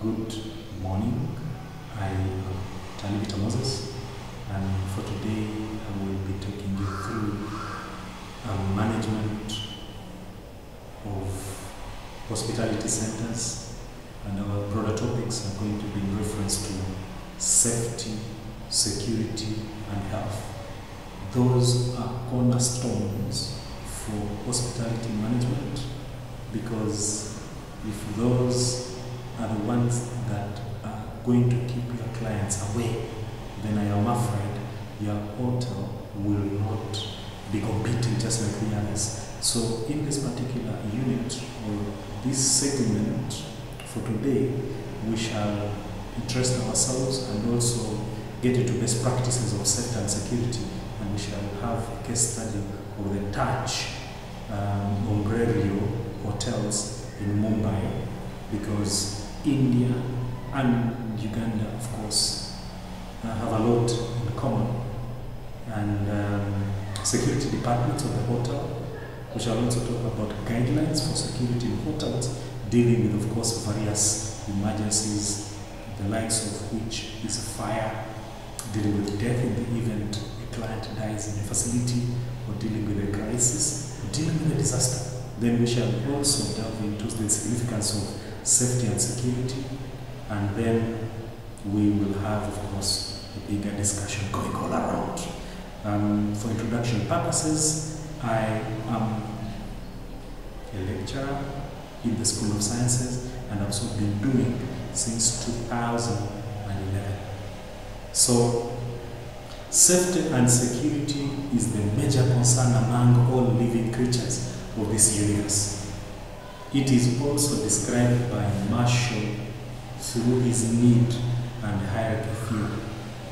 Good morning. I am Talibita Moses, and for today I will be taking you through um, management of hospitality centers, and our broader topics are going to be in reference to safety, security, and health. Those are cornerstones for hospitality management because if those are the ones that are going to keep your clients away, then I am afraid your hotel will not be competing just like the others. So, in this particular unit or this segment for today, we shall interest ourselves and also get into best practices of safety and security, and we shall have a case study of the Taj um, hotels in Mumbai because India and Uganda, of course, uh, have a lot in common. And um, security departments of the hotel, we shall also talk about guidelines for security in hotels, dealing with, of course, various emergencies, the likes of which is a fire, dealing with death in the event a client dies in a facility, or dealing with a crisis, dealing with a disaster. Then we shall also delve into the significance of safety and security, and then we will have, of course, a bigger discussion going all around. Um, for introduction purposes, I am a lecturer in the School of Sciences and also been doing since 2011. So, safety and security is the major concern among all living creatures of this universe. It is also described by Maslow through his need and hierarchy theory.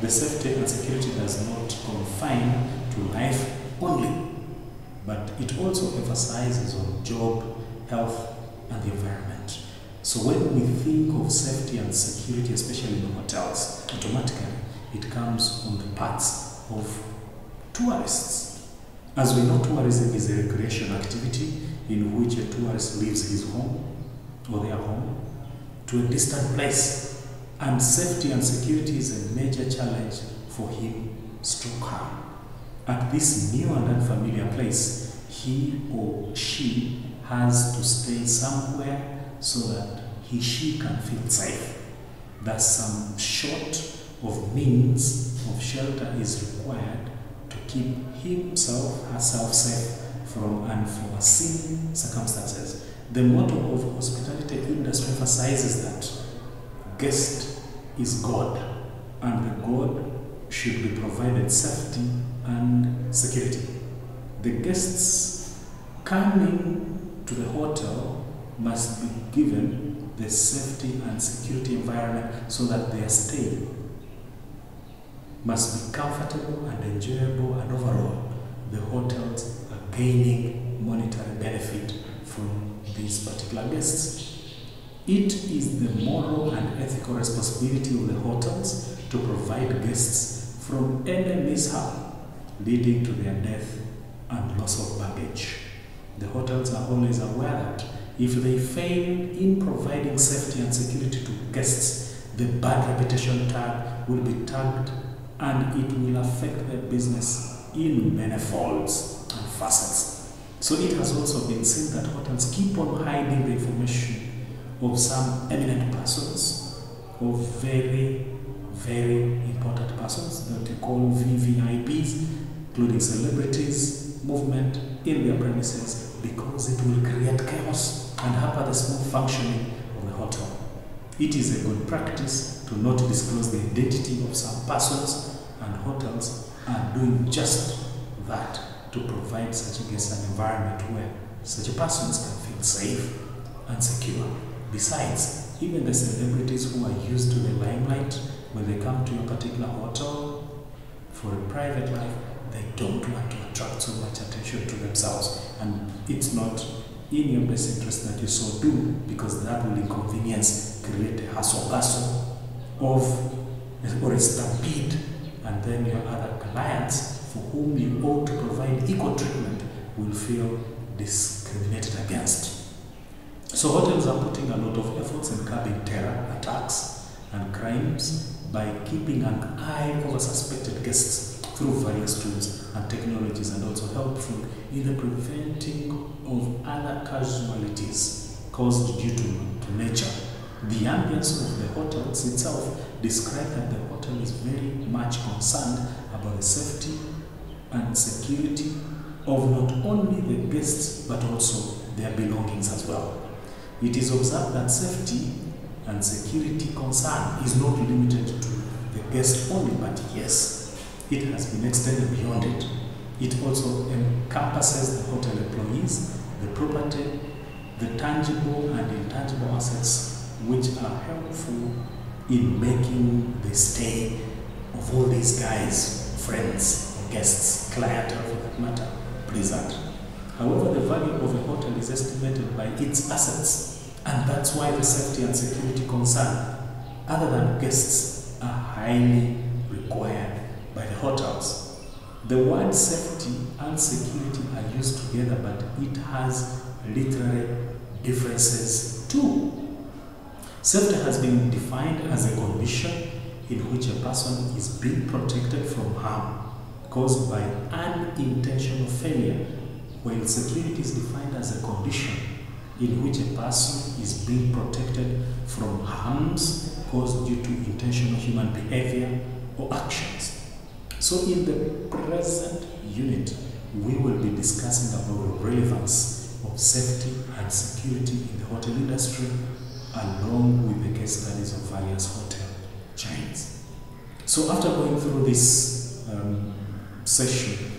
The safety and security does not confine to life only, but it also emphasizes on job, health, and the environment. So when we think of safety and security, especially in hotels, automatically it comes on the paths of tourists. As we know, tourism is a recreation activity in which a tourist leaves his home or their home to a distant place, and safety and security is a major challenge for him stroke her. At this new and unfamiliar place, he or she has to stay somewhere so that he she can feel safe. That some short of means of shelter is required to keep himself herself safe from unforeseen circumstances. The motto of hospitality industry emphasizes that guest is God and the God should be provided safety and security. The guests coming to the hotel must be given the safety and security environment so that their stay must be comfortable and enjoyable and overall the hotels gaining monetary benefit from these particular guests. It is the moral and ethical responsibility of the hotels to provide guests from any mishap leading to their death and loss of baggage. The hotels are always aware that if they fail in providing safety and security to guests, the bad reputation tag will be tagged and it will affect their business in many folds facets. So it has also been seen that hotels keep on hiding the information of some eminent persons, of very, very important persons that they call VVIPs, including celebrities, movement in their premises because it will create chaos and hamper the smooth functioning of the hotel. It is a good practice to not disclose the identity of some persons, and hotels are doing just that to provide such guests an environment where such persons can feel safe and secure. Besides, even the celebrities who are used to the limelight, when they come to your particular hotel for a private life, they don't want to attract so much attention to themselves. And it's not in your best interest that you so do because that will inconvenience, create a hustle bustle of or a stampede, and then your other clients for whom you ought to provide equal treatment will feel discriminated against. So hotels are putting a lot of efforts in curbing terror attacks, and crimes by keeping an eye over suspected guests through various tools and technologies and also helpful in the preventing of other casualties caused due to, to nature. The ambience of the hotels itself describe that the hotel is very much concerned about the safety and security of not only the guests but also their belongings as well. It is observed that safety and security concern is not limited to the guest only, but yes, it has been extended beyond it. It also encompasses the hotel employees, the property, the tangible and intangible assets which are helpful in making the stay of all these guys, friends, guests, clientele for that matter, present. However, the value of a hotel is estimated by its assets, and that's why the safety and security concern, other than guests, are highly required by the hotels. The word safety and security are used together, but it has literary differences too. Safety has been defined as a condition in which a person is being protected from harm caused by unintentional failure, while security is defined as a condition in which a person is being protected from harms caused due to intentional human behavior or actions. So, in the present unit, we will be discussing about the relevance of safety and security in the hotel industry along with the case studies of various hotel chains. So, after going through this um, session,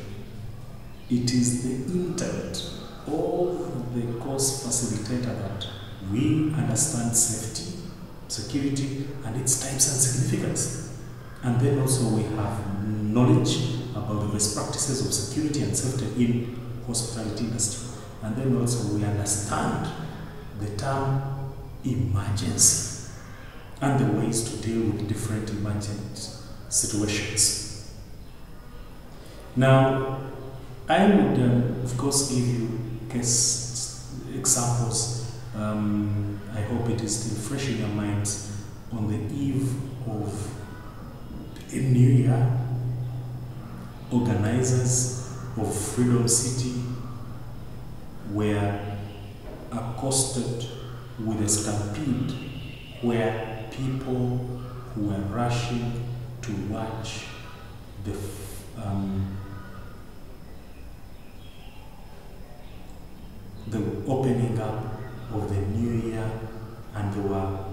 it is the intent of the course facilitator that we understand safety, security, and its types and significance. And then also we have knowledge about the best practices of security and safety in hospitality industry. And then also we understand the term emergency and the ways to deal with different emergent situations. Now, I would, um, of course, give you case examples. Um, I hope it is still fresh in your minds on the eve of a new year. Organizers of Freedom City were accosted with a stampede where people who were rushing to watch the um, the opening up of the new year and there were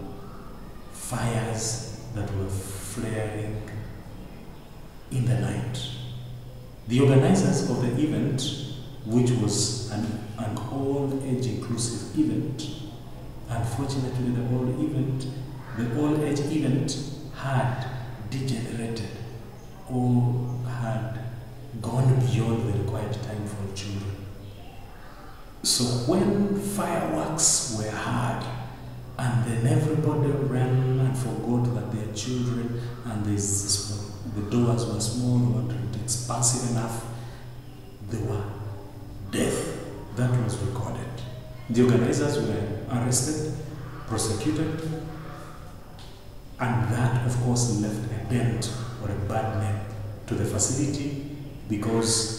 fires that were flaring in the night. The organizers of the event, which was an, an all age inclusive event, unfortunately, the all event, the all age event had degenerated or had gone beyond the required time for children. So when fireworks were heard, and then everybody ran and forgot that their children and this, the doors were small, they weren't expansive enough, they were death that was recorded. The organizers were arrested, prosecuted, and that, of course, left a dent or a bad name to the facility because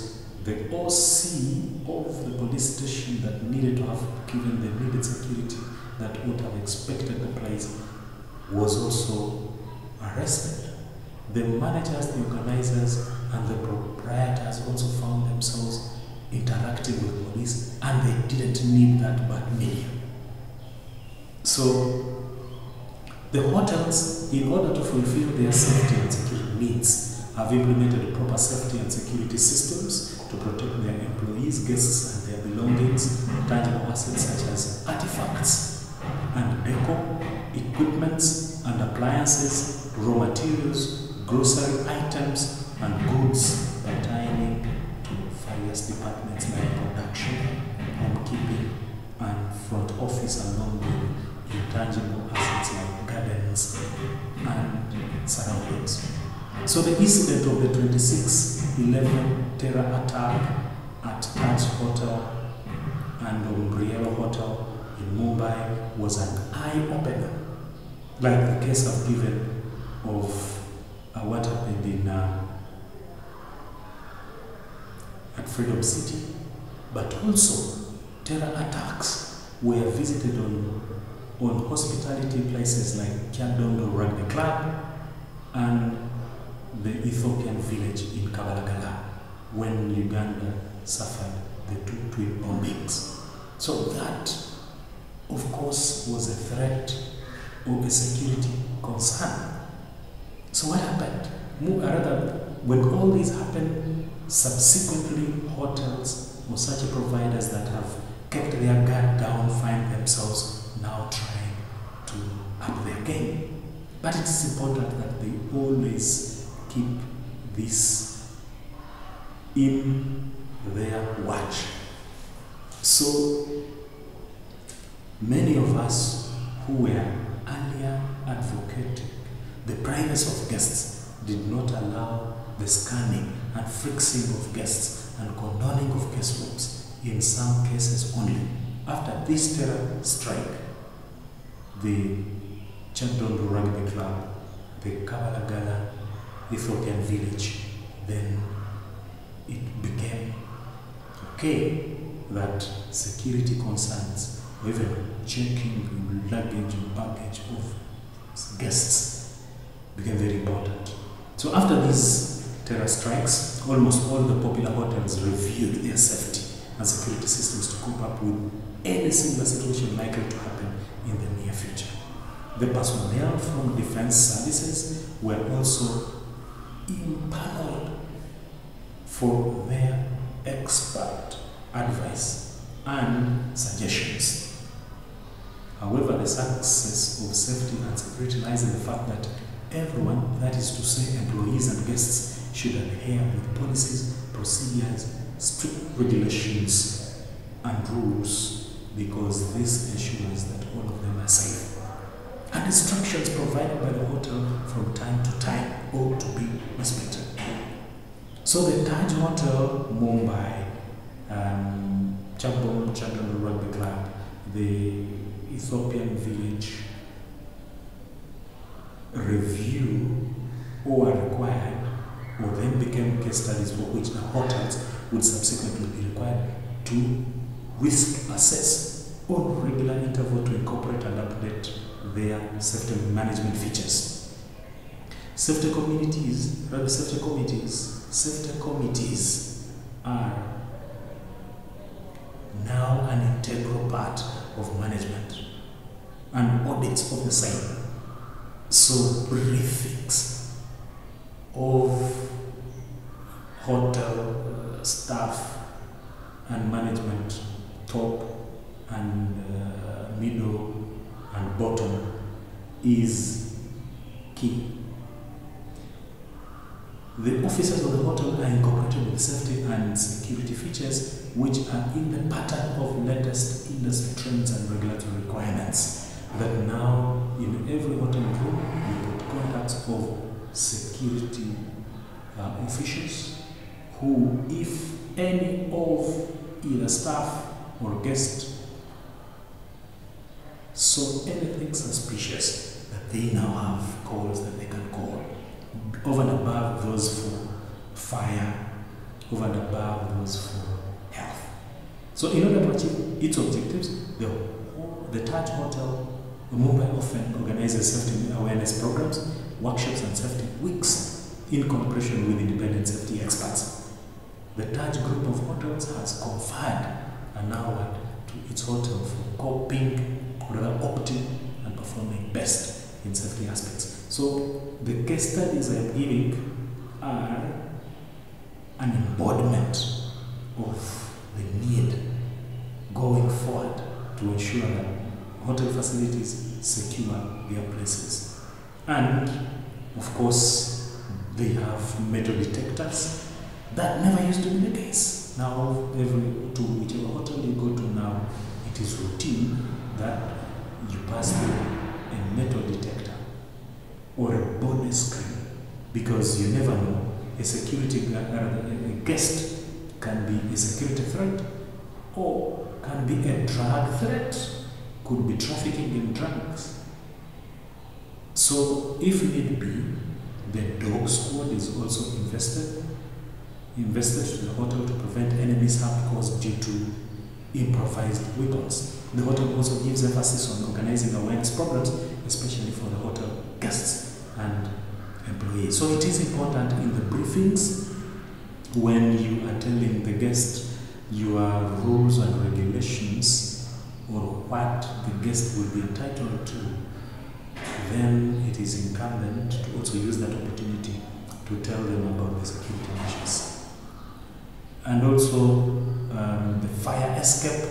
the OC of the police station that needed to have given the needed security that would have expected the place was also arrested. The managers, the organizers, and the proprietors also found themselves interacting with police and they didn't need that bad medium. So, the hotels, in order to fulfill their safety and security needs, have implemented proper safety and security systems to protect their employees, guests, and their belongings, tangible assets such as artifacts and decor, equipments and appliances, raw materials, grocery items, and goods pertaining to various departments like production, homekeeping, and front office, along with intangible assets like gardens and surroundings. So the incident of the 26-11 terror attack at Taj Hotel and Oberoi Hotel in Mumbai was an eye-opener. Like the case I've given of uh, what happened in uh, at Freedom City, but also terror attacks were visited on on hospitality places like Kyadondo Rugby Club and the Ethiopian village in Kabalagala when Uganda suffered the two twin bombings. So that, of course, was a threat or a security concern. So what happened? Mo- uh, Rather, when all this happened, subsequently hotels or such providers that have kept their guard down find themselves now trying to up their game. But it is important that they always keep this in their watch. So many of us who were earlier advocating the privacy of guests did not allow the scanning and fixing of guests and condoning of guest rooms in some cases only. After this terror strike, the Kyadondo Rugby Club, the Kabalagala Ethiopian village, then it became okay that security concerns even checking luggage or baggage of guests became very important. So after these terror strikes, almost all the popular hotels reviewed their safety and security systems to cope up with any similar situation likely to happen in the near future. The personnel from defense services were also impaneled for their expert advice and suggestions. However, the success of safety and security lies in the fact that everyone, that is to say, employees and guests, should adhere with policies, procedures, strict regulations, and rules because this ensures that all of them are safe. And instructions provided by the hotel from time to time ought to be respected. So the Taj Hotel, Mumbai, um, Chabom Chandra Rugby Club, the Ethiopian village review or are required or then became case studies for which the hotels would subsequently be required to risk assess on regular interval to incorporate and update their safety management features. Safety communities, rather safety committees, safety committees are now an integral part of management and audits of the same. So briefings of hotel staff and management, top and uh, middle and bottom, is key. The officers of the hotel are incorporated with safety and security features which are in the pattern of latest industry trends and regulatory requirements. That now in every hotel room you put contacts of security uh, officials who, if any of either staff or guest saw anything suspicious, that they now have calls that they can call over and above those for fire, over and above those for health. So, in order to achieve its objectives, the, the Taj Hotel Mumbai often organizes safety awareness programs, workshops, and safety weeks in cooperation with independent safety experts. The Taj Group of Hotels has conferred an award to its hotel for coping, or rather opting, and performing best in safety aspects. So the case studies I'm giving are an embodiment of the need going forward to ensure that hotel facilities secure their places. And of course, they have metal detectors. That never used to be the case. Now, every to whichever hotel you go to now, it is routine that you pass through a metal detector or a body screen because you never know a security uh, a guest can be a security threat or can be a drug threat could be trafficking in drugs So, if need be, the dog squad is also invested invested to the hotel to prevent any mishap caused due to improvised weapons. The hotel also gives emphasis on organizing awareness programs, especially for the hotel guests and employees. So it is important in the briefings when you are telling the guest your rules and regulations or what the guest will be entitled to, then it is incumbent to also use that opportunity to tell them about the security measures and also um, the fire escape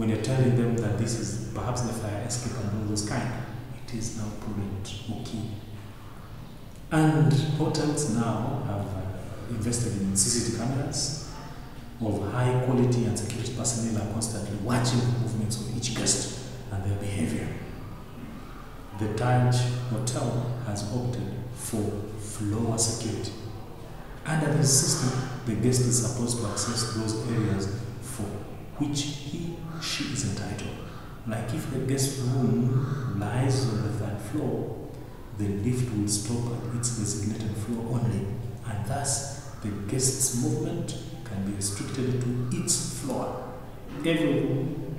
when you're telling them that this is perhaps the fire escape and all those kind it is now prudent okay and hotels now have uh, invested in CCTV cameras of high quality and security personnel are constantly watching the movements of each guest and their behavior. The Taj Hotel has opted for floor security. Under this system, the guest is supposed to access those areas for which he she is entitled. Like if the guest room lies on the third floor, the lift will stop at its designated floor only, and thus the guest's movement can be restricted to its floor. Every room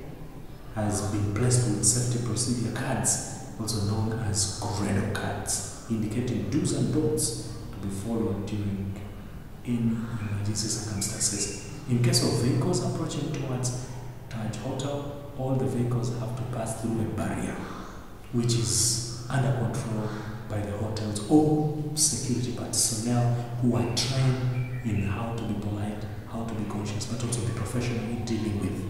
has been placed with safety procedure cards, also known as Corredo cards, indicating do's and don'ts to be followed during in emergency circumstances. In case of vehicles approaching towards Taj Hotel, all the vehicles have to pass through a barrier, which is under control by the hotel's own security personnel who are trained in how to be polite, how to be conscious, but also be professional in dealing with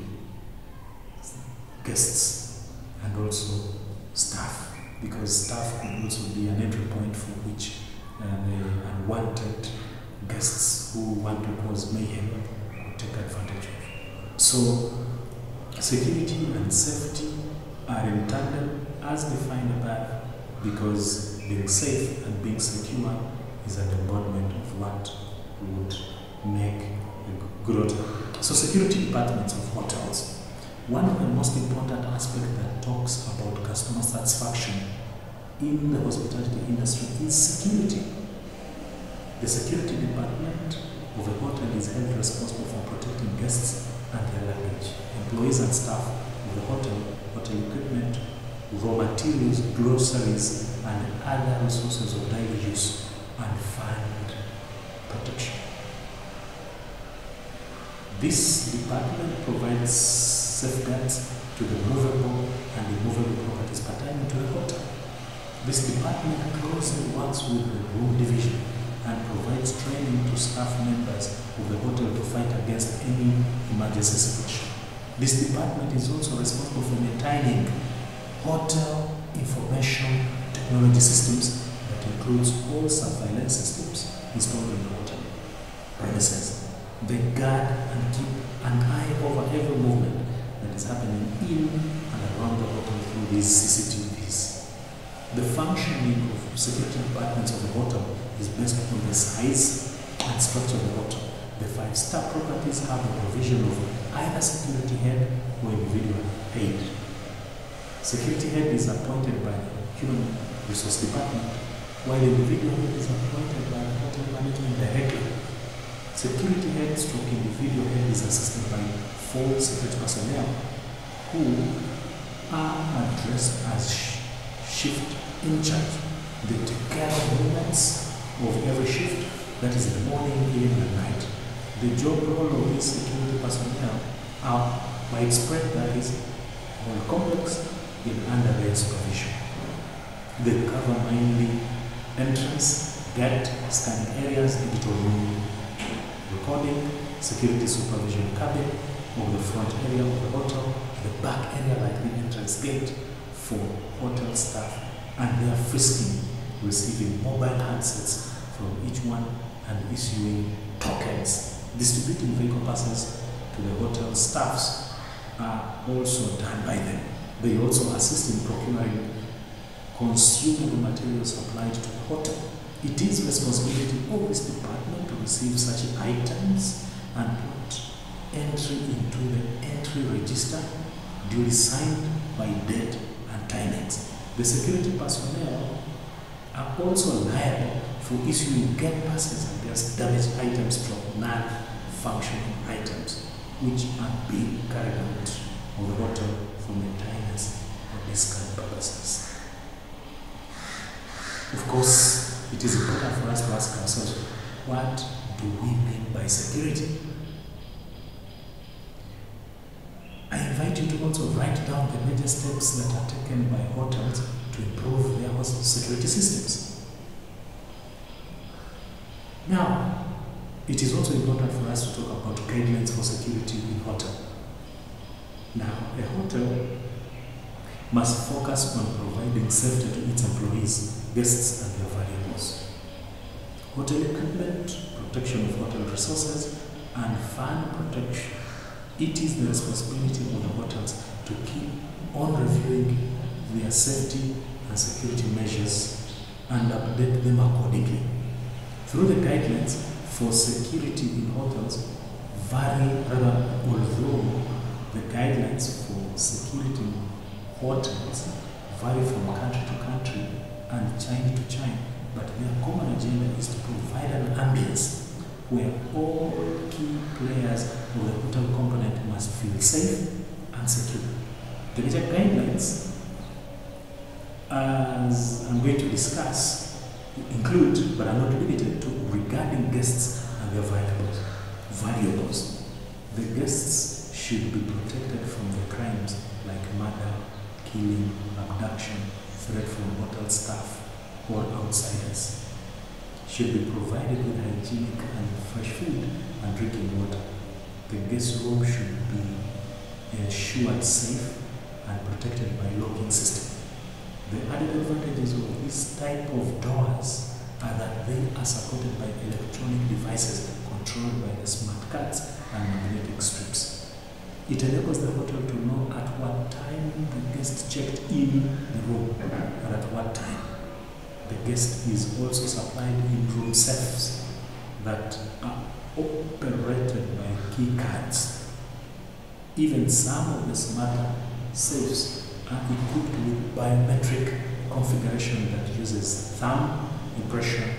guests and also staff, because staff could also be an entry point for which uh, the unwanted guests who want to cause mayhem could take advantage of. So, security and safety are in tandem as defined above because being safe and being secure is an embodiment of what would make a good hotel. So, security departments of hotels. One of the most important aspects that talks about customer satisfaction in the hospitality industry is security. The security department of a hotel is held responsible for protecting guests and their luggage. Employees and staff of the hotel, hotel equipment, raw materials, groceries, and other resources of daily use and fund protection. This department provides safeguards to the movable and immovable properties pertaining to the hotel. This department closely works with the room division and provides training to staff members of the hotel to fight against any emergency situation. This department is also responsible for maintaining hotel information technology systems that includes all surveillance systems installed in the hotel premises. They guard and keep an eye over every movement that is happening in and around the hotel through these CCTVs. The functioning of security departments of the hotel is based on the size and structure of the hotel. The five-star properties have the provision of either security head or individual aid. Security head is appointed by the Human Resource Department, while the individual head is appointed by the Hotel Management Director. Security head stroke individual head is assisted by four security personnel who are addressed as sh- shift in charge. They take care of movements of every shift, that is in the morning, evening, and night. The job role of these security personnel are widespread, that is, more complex, in under their supervision. They cover mainly entrance, gate, scanning areas, digital room, recording, security supervision cabin, of the front area of the hotel, the back area like the entrance gate for hotel staff, and they are frisking, receiving mobile handsets from each one and issuing tokens. Distributing vehicle passes to the hotel staffs are also done by them. They also assist in procuring consumable materials supplied to the hotel. It is responsibility of this department to receive such items and put entry into the entry register duly signed by date and timex. The security personnel are also liable for issuing gate passes and against damaged items from non-functioning items which are being carried out of the hotel for maintenance or discount purposes. Of course, it is important for us to ask ourselves, what do we mean by security? I invite you to also write down the major steps that are taken by hotels to improve their security systems. Now, it is also important for us to talk about guidelines for security in hotel. Now, a hotel must focus on providing safety to its employees, guests, and their valuables. Hotel equipment, protection of hotel resources, and fan protection. It is the responsibility of the hotels to keep on reviewing their safety and security measures and update them accordingly. Through the guidelines for security in hotels vary rather although the guidelines for security in hotels vary from country to country and chain to chain, but their common agenda is to provide an ambience where all key players of the hotel component must feel safe and secure. The major guidelines, as I'm going to discuss, include, but are not limited to, regarding guests and their valuables. Valuables. The guests should be protected from the crimes like murder, killing, abduction, threat from hotel staff or outsiders. Should be provided with hygienic and fresh food and drinking water. The guest room should be ensured safe and protected by locking system. The added advantages of this type of doors that they are supported by electronic devices controlled by the smart cards and magnetic strips. It enables the hotel to know at what time the guest checked in the room and at what time. The guest is also supplied in-room safes that are operated by key cards. Even some of the smarter safes are equipped with biometric configuration that uses thumb impression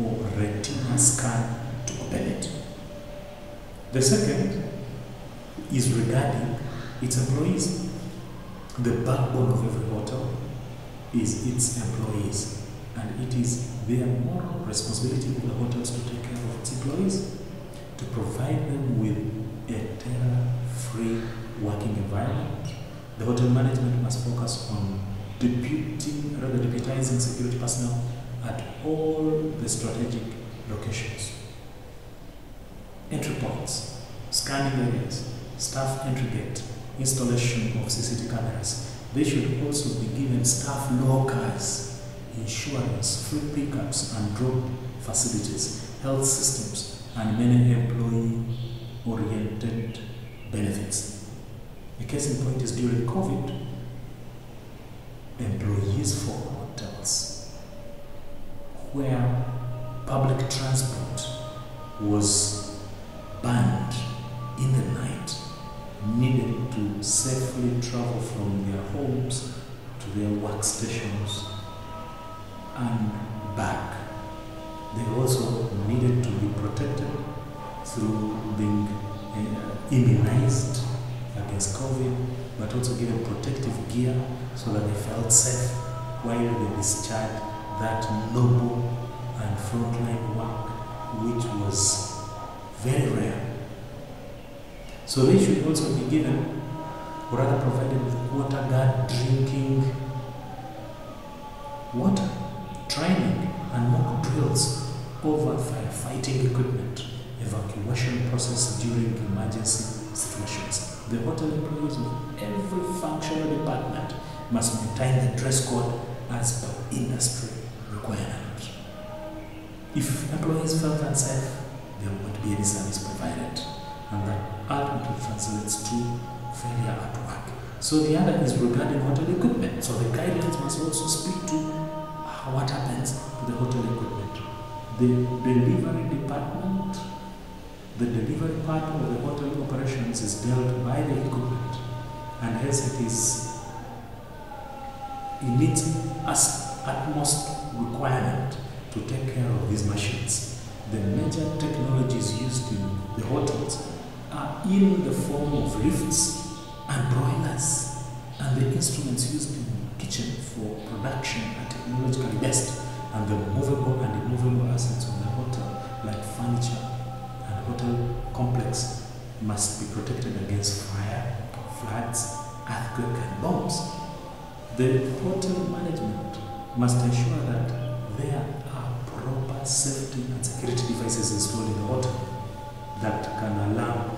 or retina scan to open it. The second is regarding its employees. The backbone of every hotel is its employees, and it is their moral responsibility of the hotels to take care of its employees, to provide them with a terror-free working environment. The hotel management must focus on deputing, rather deputizing security personnel at all the strategic locations. Entry points, scanning areas, staff entry gate, installation of CCTV cameras. They should also be given staff lockers, insurance, free pickups and drop facilities, health systems, and many employee-oriented benefits. A case in point is during COVID, employees for hotels where public transport was banned in the night needed to safely travel from their homes to their workstations and back. They also needed to be protected through being uh, immunized against COVID, but also given protective gear so that they felt safe while they discharged that noble and frontline work which was very rare. So they should also be given, or rather provided with water guard drinking water, training and mock drills over firefighting equipment, evacuation process during emergency situations. The hotel employees of every functional department must maintain the dress code as per industry requirement. If employees felt unsafe, there won't be any service provided, and that ultimately translates to failure at work. So the other is regarding hotel equipment. So the guidelines must also speak to what happens to the hotel equipment. The delivery department, the delivery part of the hotel operations is dealt by the equipment, and hence it is in its as utmost requirement to take care of these machines. The major technologies used in the hotels are in the form of lifts and broilers and the instruments used in kitchen for production are technologically based and the movable and immovable assets of the hotel like furniture and hotel complex must be protected against fire, floods, earthquake and bombs. The hotel management must ensure that there are proper safety and security devices installed in the hotel that can allow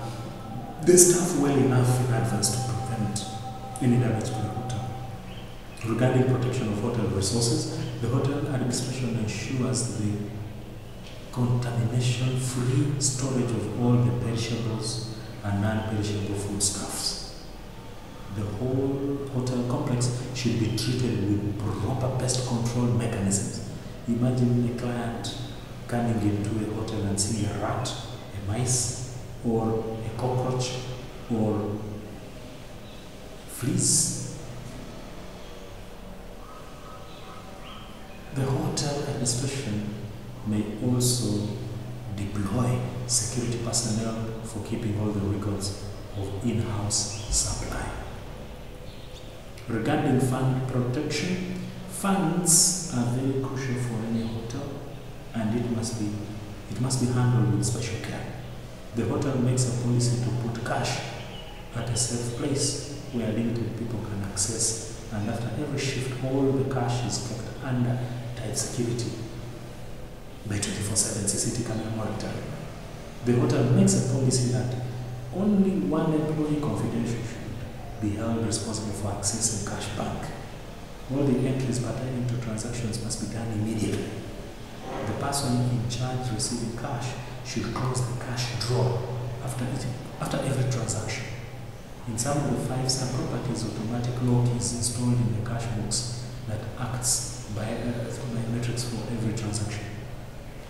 the staff well enough in advance to prevent any damage to the hotel. Regarding protection of hotel resources, the hotel administration ensures the contamination-free storage of all the perishables and non-perishable foodstuffs. The whole hotel complex should be treated with proper pest control mechanisms. Imagine a client coming into a hotel and seeing a rat, a mice, or a cockroach, or fleas. The hotel administration may also deploy security personnel for keeping all the records of in-house supply. Regarding fund protection, funds are very crucial for any hotel and it must be it must be handled with special care. The hotel makes a policy to put cash at a safe place where limited people can access and after every shift all the cash is kept under tight security by 24-7 CCTV camera monitoring. The hotel makes a policy that only one employee confidential be held responsible for accessing cash bank. All the entries pertaining to transactions must be done immediately. The person in charge receiving cash should close the cash drawer after, after every transaction. In some of the five-star properties, automatic lock is installed in the cash box that acts by uh, biometrics for every transaction.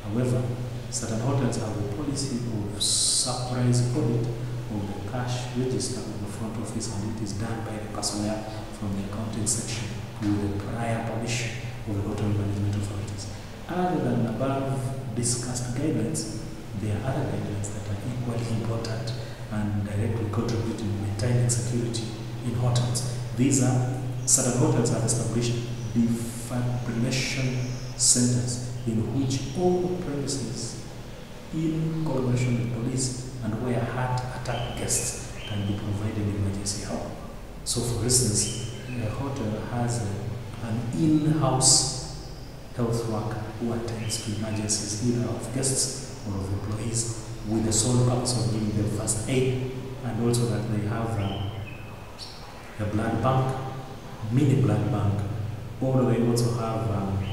However, certain hotels have a policy of surprise audit of the cash register front office and it is done by the personnel from the accounting section with the prior permission of the hotel management authorities. Other than above discussed guidelines, there are other guidelines that are equally important and directly contribute in maintaining security in hotels. These are certain hotels have established defibrillation centers in which all the premises in collaboration with police and where heart attack guests be provided emergency help. So for instance, a hotel has a, an in-house health worker who attends to emergencies either of guests or of employees with the sole purpose of giving them first aid and also that they have a, a blood bank, mini blood bank, or they also have um,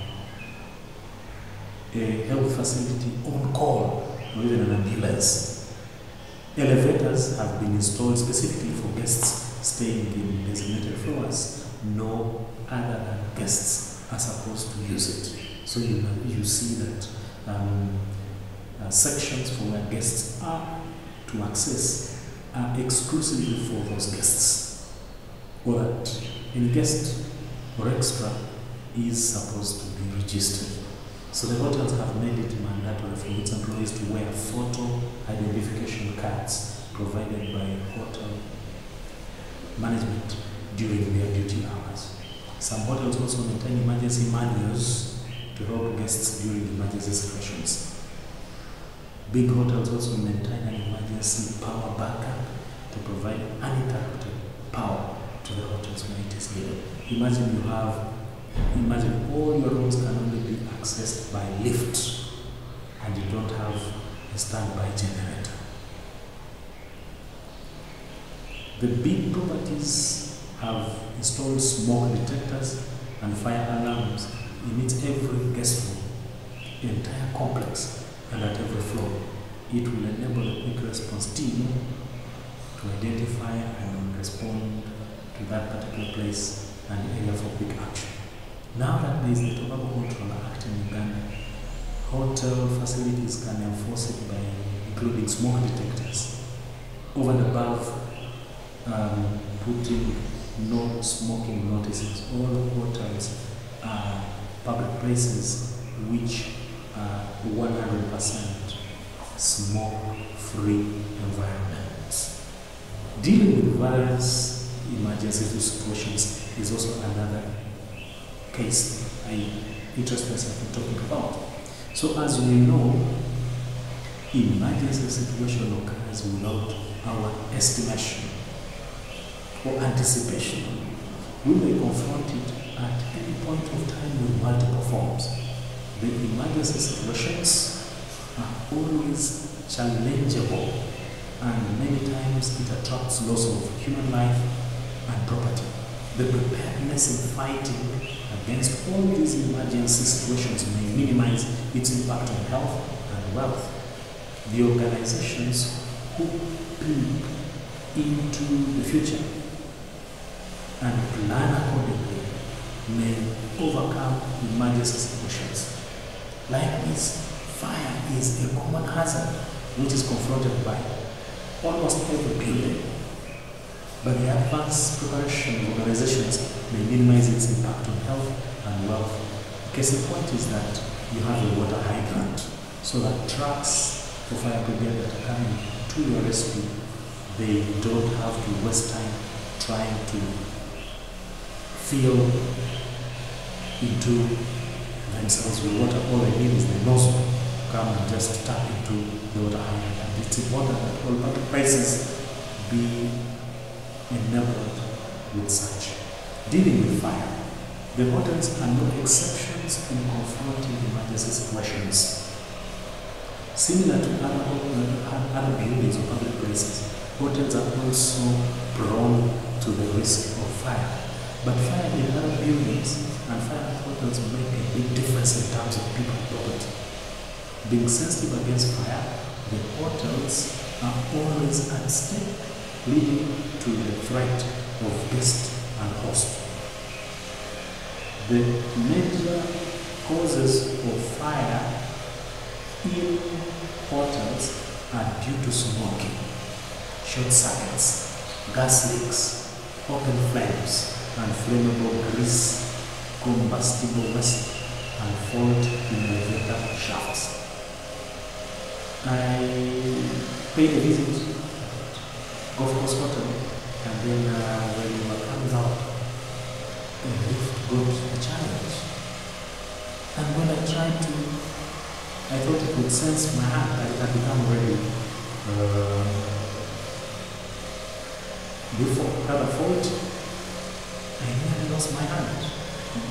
a health facility on call or even an ambulance. Elevators have been installed specifically for guests staying in designated floors. No other than guests are supposed to use it. So you, you see that um, uh, sections for where guests are to access are exclusively for those guests. Or that any guest or extra is supposed to be registered. So the hotels have made it mandatory for its employees to wear photo identification cards provided by hotel management during their duty hours. Some hotels also maintain emergency manuals to help guests during emergency situations. Big hotels also maintain an emergency power backup to provide uninterrupted power to the hotels when it is needed. Imagine you have, imagine all your rooms can only be accessed by lift and you don't have a standby generator. The big properties have installed smoke detectors and fire alarms in its every guest room, the entire complex, and at every floor. It will enable a quick response team to identify and respond to that particular place and area for quick action. Now that there is the Tobacco Control Act in Uganda, hotel facilities can enforce it by including smoke detectors. Over and above um, putting no smoking notices, all hotels are public places which are 100% smoke-free environments. Dealing with various emergency situations is also another case I interest myself in talking about. So as we know, emergency situation occurs without our estimation or anticipation. We may confront it at any point of time with multiple forms. The emergency situations are always challengeable and many times it attracts loss of human life and property. The preparedness in fighting against all these emergency situations may minimize its impact on health and wealth. The organizations who peep into the future and plan accordingly may overcome emergency situations. Like this, fire is a common hazard which is confronted by almost every building. But the advanced preparation of organizations may minimize its impact on health and wealth. Case in point is that you have a water hydrant so that trucks for fire brigade that are coming to your rescue, they don't have to waste time trying to fill into themselves with water. All they need is the nozzle come and just tap into the water hydrant. And it's important that all public places enabled with such. Dealing with fire. The hotels are no exceptions in confronting emergency situations. Similar to other, uh, other buildings or public places, hotels are also prone to the risk of fire. But fire in other buildings and fire at hotels make a big difference in terms of people and property. Being sensitive against fire, the hotels are always at stake, leading to the threat of guest and host. The major causes of fire in hotels are due to smoking, short circuits, gas leaks, open flames, and flammable grease, combustible waste, and fault in elevator shafts. I paid a visit Golf Course Hotel, and then uh, when we were coming out, the lift got a challenge. And when I tried to, I thought it would sense my hand that it had become ready. Uh, before had a fault, I nearly lost my hand.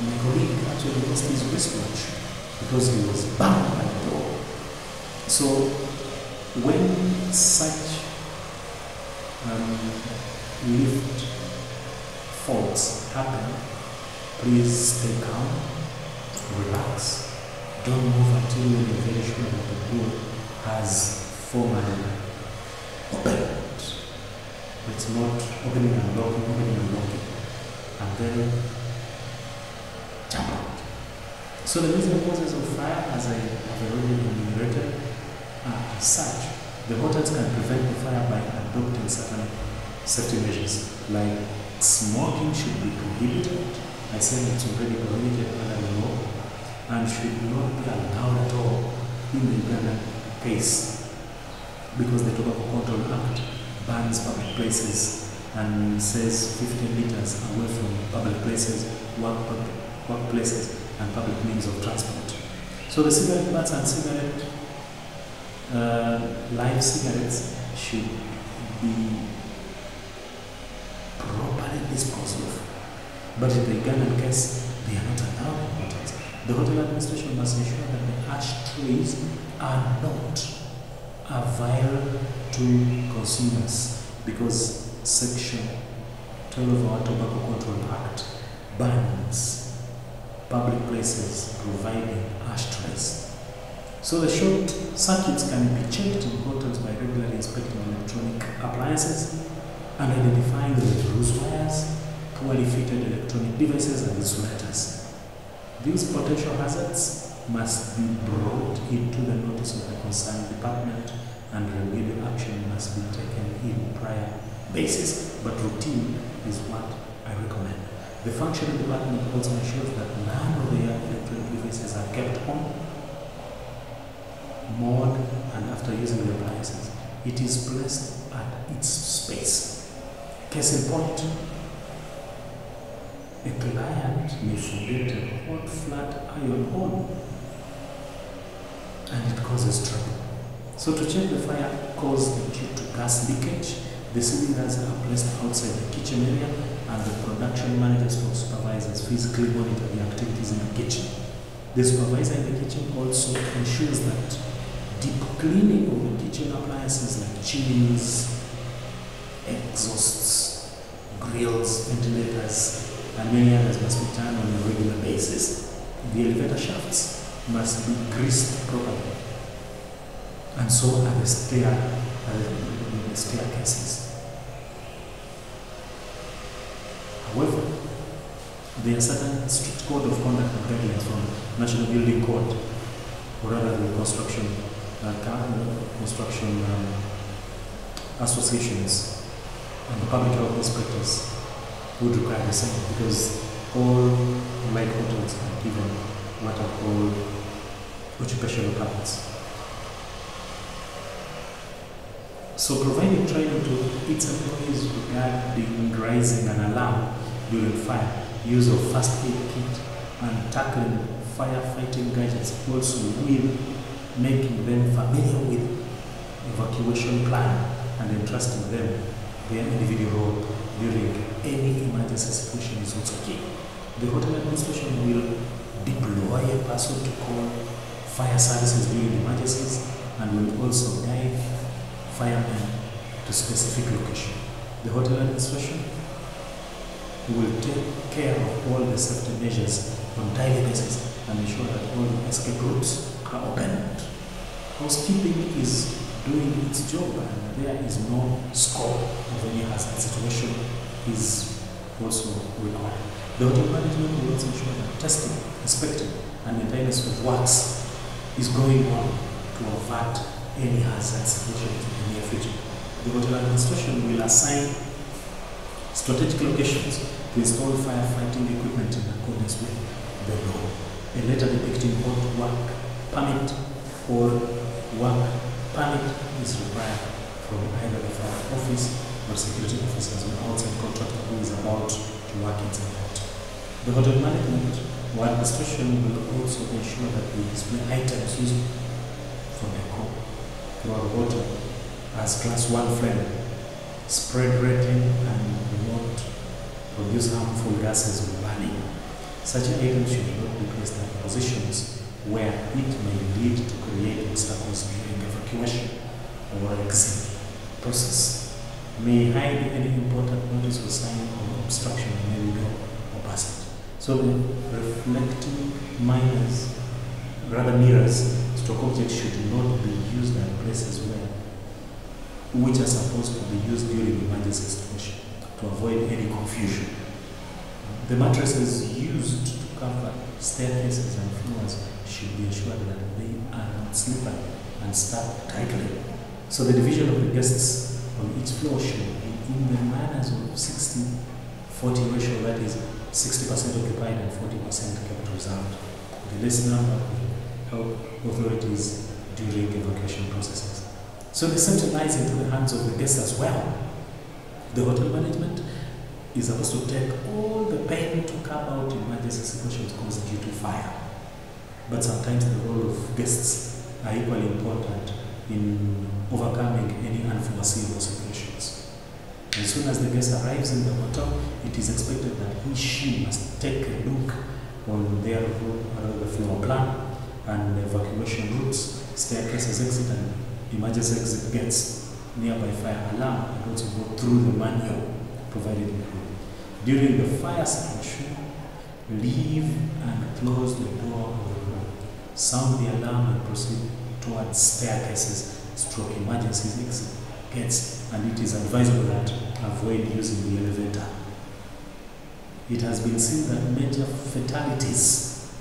My colleague actually lost his wristwatch because he was bound by the door. So when such um, lift faults happen, please stay calm, relax, don't move until you're of the door has formally opened. It's not opening and locking, opening and locking. And then jump out. So the reason causes of fire, as I have already enumerated, are such. The hotels can prevent the fire by adopting certain safety measures, like smoking should be prohibited. I said it's already prohibited under the law and should not be allowed at all in the Ugandan case because the Tobacco Control Act bans public places and says 15 meters away from public places, work, workplaces, and public means of transport. So the cigarette butts and cigarette uh, live cigarettes should be properly disposed of. But in the Ugandan case, they are not allowed in hotels. The hotel administration must ensure that the ashtrays are not available to consumers because Section 12 of our Tobacco Control Act bans public places providing ashtrays. So the short circuits can be checked in hotels by regularly inspecting electronic appliances and identifying the loose wires, poorly fitted electronic devices and insulators. These potential hazards must be brought into the notice of the concerned department and remedial action must be taken in prior basis, but routine is what I recommend. The functional department also ensures that none of the electronic devices are kept on, moored, and after using the appliances, it is placed at its space. Case in point, a client may forget a hot flat iron on and it causes trouble. So to check the fire caused due to gas leakage, the cylinders are placed outside the kitchen area and the production managers or supervisors physically monitor the activities in the kitchen. The supervisor in the kitchen also ensures that deep cleaning of kitchen appliances like chimneys, exhausts, grills, ventilators, and many others must be done on a regular basis. The elevator shafts must be greased properly, and so are the stair, uh, the staircases. However, there are certain strict code of conduct and guidelines from National Building Code, or rather the construction, uh, construction um, associations and the public health inspectors would require the same because all like hotels are given what are called occupational permits. So providing training to its employees regarding raising an alarm during fire, use of first aid kit, and tackling firefighting gadgets also will making them familiar with evacuation plan and entrusting them their individual role during any emergency situation is also key. The hotel administration will deploy a person to call fire services during emergencies and will also guide firemen to specific location. The hotel administration will take care of all the safety measures on daily basis and ensure that all the escape routes are. Housekeeping is doing its job and there is no scope of any hazard situation is also required. The hotel management will also ensure that testing, inspecting, and maintenance of works is going on to avert any hazard situation in the near future. The hotel administration will assign strategic locations to install firefighting equipment in accordance with the law. A letter depicting what work permit or work permit is required from either the fire office or security officers or outside contractor who is about to work inside the hotel. The hotel management or administration will also ensure that the display items used for decor throughout the hotel as class 1 flame, spread rating, and not produce harmful gases when burning. Such items should not be placed at positions where it may lead to create obstacles during evacuation or exit process. May hide any important notice or sign of obstruction in any door or passage. So the reflecting minors, rather mirrors, stroke objects should not be used at places where which are supposed to be used during emergency situation to avoid any confusion. The mattresses used to cover staircases and floors should be assured that they are not slippery and stuck tightly. So the division of the guests on each floor should be in the manners of 60 40 ratio, that is 60% occupied and 40% kept reserved. The less number help authorities during evacuation processes. So the safety lies into the hands of the guests as well. The hotel management is supposed to take all the pain to carve out in emergency situations caused due to fire. But sometimes the role of guests are equally important in overcoming any unforeseeable situations. As soon as the guest arrives in the hotel, it is expected that he she must take a look on their uh, the floor plan and evacuation routes, staircases exit and emergency exit gates, nearby fire alarm, and also go through the manual provided in the room. During the fire situation, leave and close the door. Sound the alarm and proceed towards staircases, stroke emergency exits, and it is advisable that avoid using the elevator. It has been seen that major fatalities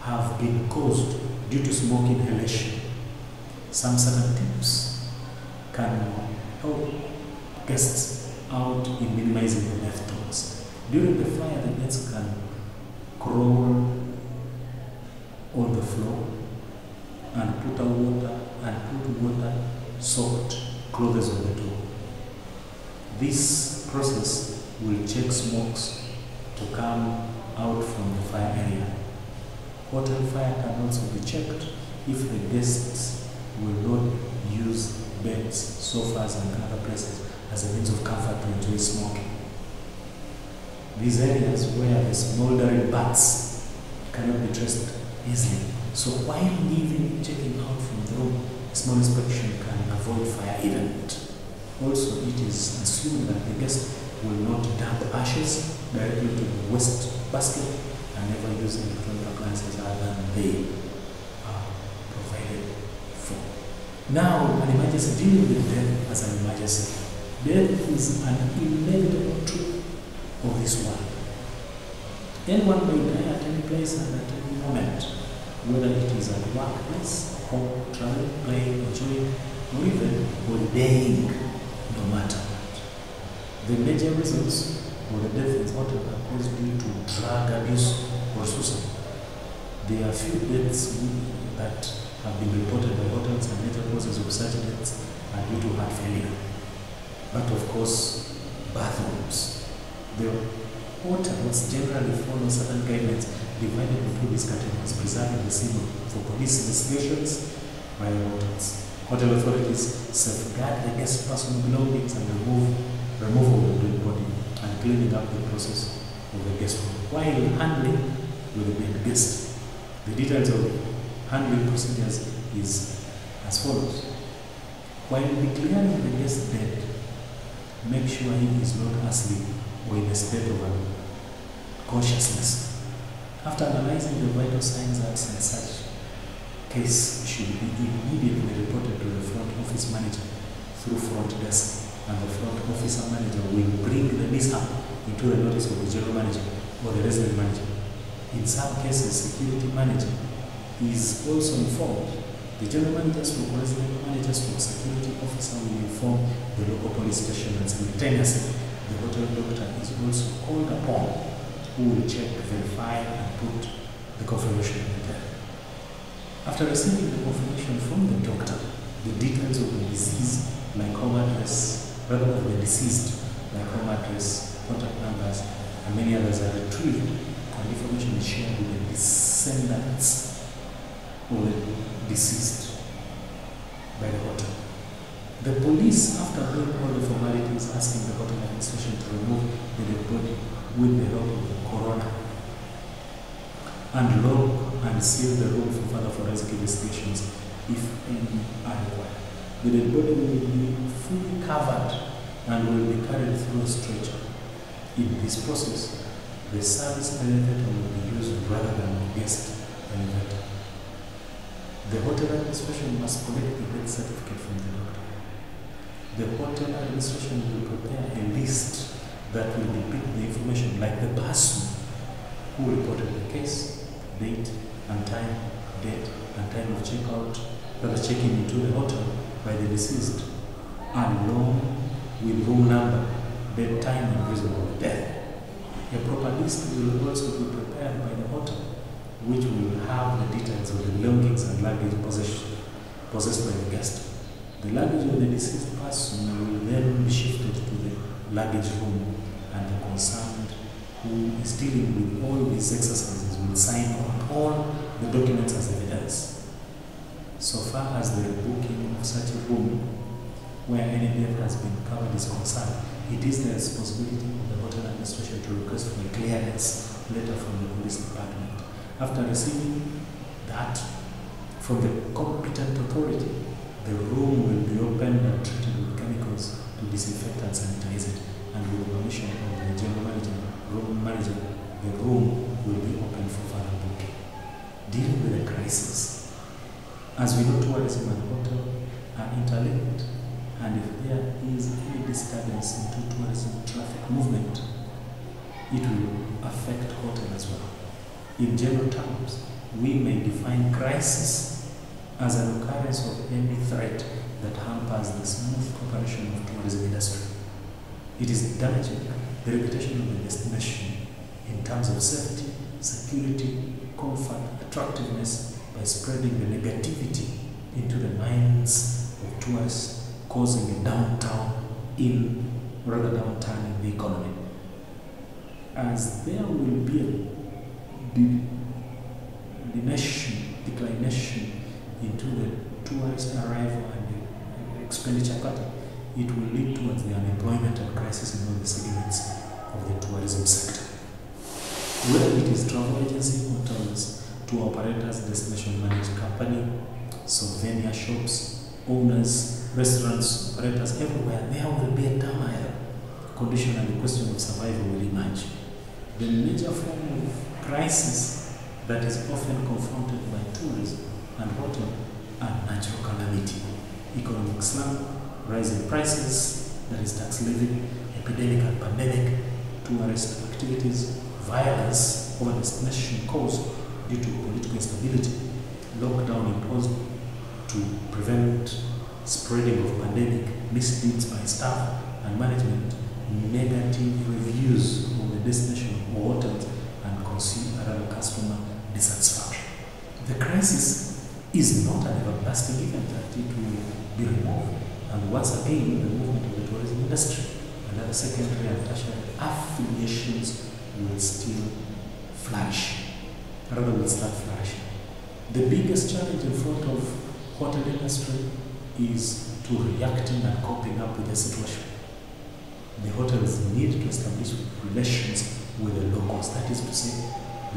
have been caused due to smoke inhalation. Some certain tips can help guests out in minimizing the tolls. During the fire, the guests can crawl on the floor and put out water and put water soaked clothes on the door. This process will check smokes to come out from the fire area. Hotel fire can also be checked if the guests will not use beds, sofas, and other places as a means of comfort to enjoy smoking. These areas where the smoldering bats cannot be traced easily. So while leaving, checking out from the room, a small inspection can avoid fire event. Also, it is assumed that the guest will not dump ashes directly to the waste basket and never use electronic appliances other than they are provided for. Now, an emergency dealing with death as an emergency. Death is an inevitable truth of this world. Anyone may die at any place and at any moment, whether it is at workplace, home, traveling, playing, enjoying, or even holidaying, no matter what. The major reasons for the death hotel are caused due to drug abuse or suicide. There are few deaths that have been reported by hotels and major causes of such deaths are due to heart failure. But of course, bathrooms. The hotels generally follow certain guidelines divided into these categories, preserving the scene for police investigations by the hotels. Hotel authorities safeguard the guest's personal belongings and remove removal of the dead body and cleaning up the process of the guest room while handling with the dead guest. The details of handling procedures is as follows. While declaring the guest dead, make sure he is not asleep or in a state of consciousness. After analyzing the vital signs and such case should be immediately reported to the front office manager through front desk and the front officer manager will bring the mishap into the notice of the general manager or the resident manager. In some cases, security manager is also informed. The general manager stroke resident manager stroke security officer will inform the local police station and simultaneously the hotel doctor is also called upon who will check, verify and put the confirmation in there. After receiving the confirmation from the doctor, the details of the disease like home address, rather than the deceased, like home address, contact numbers, and many others are retrieved, and information is shared with the descendants of the deceased by the hotel. The police, after doing all the formalities, asking the hotel administration to remove the dead body with the help of the coroner and lock and seal the room for further forensic investigations if any are required. The dead body will be fully covered and will be carried through a stretcher. In this process, the service elevator will be used rather than the guest elevator. The hotel administration must collect the death certificate from the doctor. The hotel administration will prepare a list that will depict the information like the person who reported the case, date and time, date and time of checkout, rather checking into the hotel by the deceased, along with room number, bed time and reason of death. A proper list will also be prepared by the hotel, which will have the details of the belongings and luggage possessed, possessed by the guest. The luggage of the deceased person will then be shifted to the luggage room, and the concerned who is dealing with all these exercises will sign on all the documents as evidence. So far as the booking of such a room where any death has been covered is concerned, it is the responsibility of the hotel administration to request for a clearance letter from the police department. After receiving that from the competent authority, the room will be opened and treated with chemicals to disinfect and sanitize it, and with the permission of the general manager, room manager, the room will be open for further booking. Dealing with the crisis. As we know, tourism and hotel are interlinked, and if there is any disturbance into tourism traffic movement, it will affect hotel as well. In general terms, we may define crisis as an occurrence of any threat that hampers the smooth operation of tourism industry. It is damaging the reputation of the destination in terms of safety, security, comfort, attractiveness by spreading the negativity into the minds of tourists, causing a downtown in rather downturn in the economy. As there will be a de- declination, declination into the tourist arrival and the expenditure pattern, it will lead towards the unemployment and crisis in all the segments of the tourism sector. Whether it is travel agency, hotels, tour operators, destination managed company, souvenir shops, owners, restaurants, operators, everywhere, there will be a turmoil. Condition and the question of survival will emerge. The major form of crisis that is often confronted by tourism and hotel are natural calamity, economic slump, rising prices, that is tax levy, epidemic and pandemic, tourist activities, violence over destination caused due to political instability, lockdown imposed to prevent spreading of pandemic, misdeeds by staff and management, negative reviews of the destination or hotels, and consumer customer dissatisfaction. The crisis is not an everlasting event that it will be removed. And once again, the movement of the tourism industry and other secondary and tertiary affiliations will still flourish, rather will start flourishing. The biggest challenge in front of hotel industry is to reacting and coping up with the situation. The hotels need to establish relations with the locals, that is to say,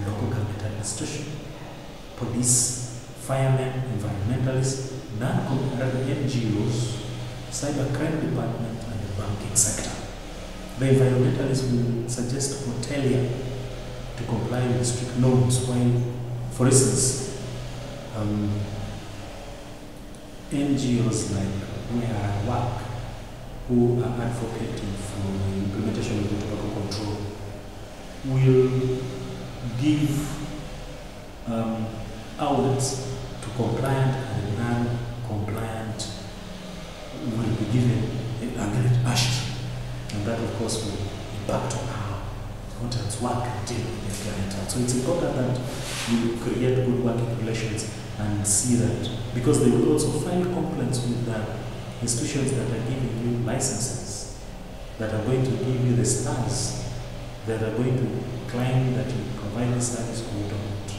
local government administration, police, firemen, environmentalists, non-commercial NGOs, cybercrime department, and the banking sector. The environmentalists will suggest hotelier to comply with strict norms, while, for instance, um, NGOs like Where I Work, who are advocating for the implementation of the tobacco control, will give um, outlets to compliant and non-compliant will be given a great action, and that of course will impact on how hotels work and deal with their clientele. So it's important that you create good working relations and see that because they will also file complaints with the institutions that are giving you licenses, that are going to give you the stars, that are going to claim that you provide the service or don't.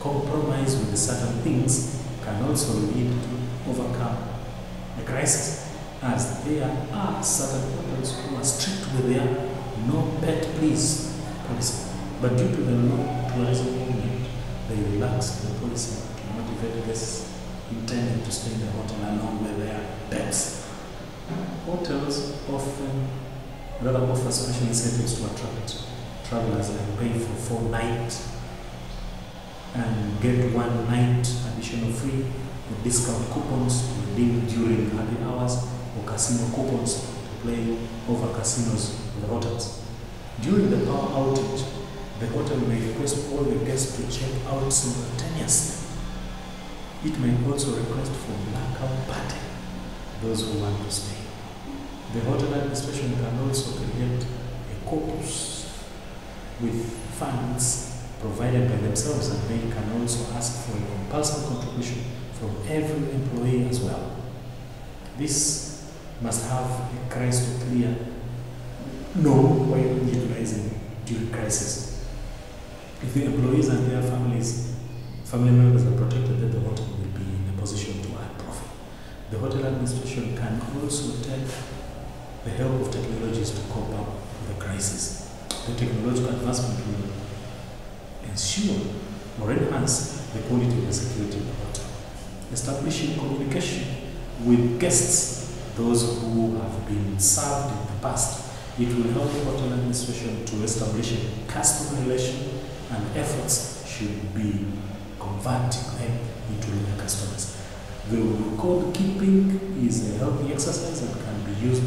Compromise with certain things can also lead to overcome crisis, as there are certain hotels who are strict with their no pet please policy. But due to the low tourism movement, they relaxed the policy to motivate guests intending to stay in the hotel along with their pets. Hotels often rather offer special incentives to attract travelers and pay for four nights and get one night additional free with discount coupons to redeem during early hours or casino coupons to play over casinos in the hotels. During the power outage, the hotel may request all the guests to check out simultaneously. It may also request for blackout party, those who want to stay. The hotel administration can also create a corpus with funds provided by themselves and they can also ask for a compulsory contribution from every employee as well. This must have a crystal clear no while utilizing during crisis. If the employees and their families, family members are protected, then the hotel will be in a position to earn profit. The hotel administration can also take the help of technologies to cope up with the crisis. The technological advancement will ensure or enhance the quality and security. Establishing communication with guests, those who have been served in the past, it will help the hotel administration to establish a customer relation and efforts should be converting them into loyal customers. The record keeping is a healthy exercise and can be used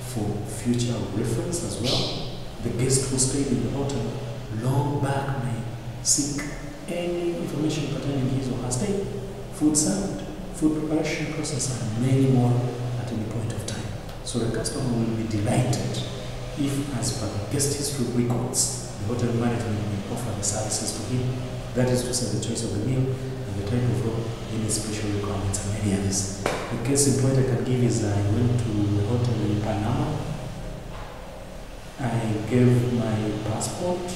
for future reference as well. The guest who stayed in the hotel long back may seek any information pertaining to his or her stay, food served, food preparation process, and many more at any point of time. So the customer will be delighted if, as per the guest history records, the hotel management may offer the services to him, that is to say, the choice of the meal and the type of room, any special requirements and many others. The case in point I can give is I went to a hotel in Panama. I gave my passport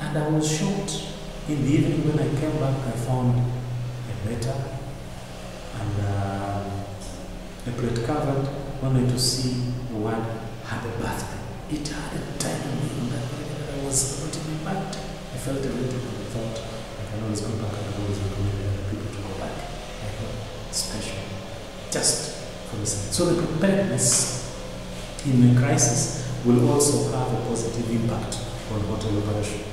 and I was shocked. In the evening when I came back, I found a and uh, a plate covered wanted to see the word had a birthday. It had a time on that I was celebrating my birthday. I felt elated and I thought I can always go back and always recommended other people to go back. I felt special. Just for the sake. So the preparedness in a crisis will also have a positive impact on hotel operation.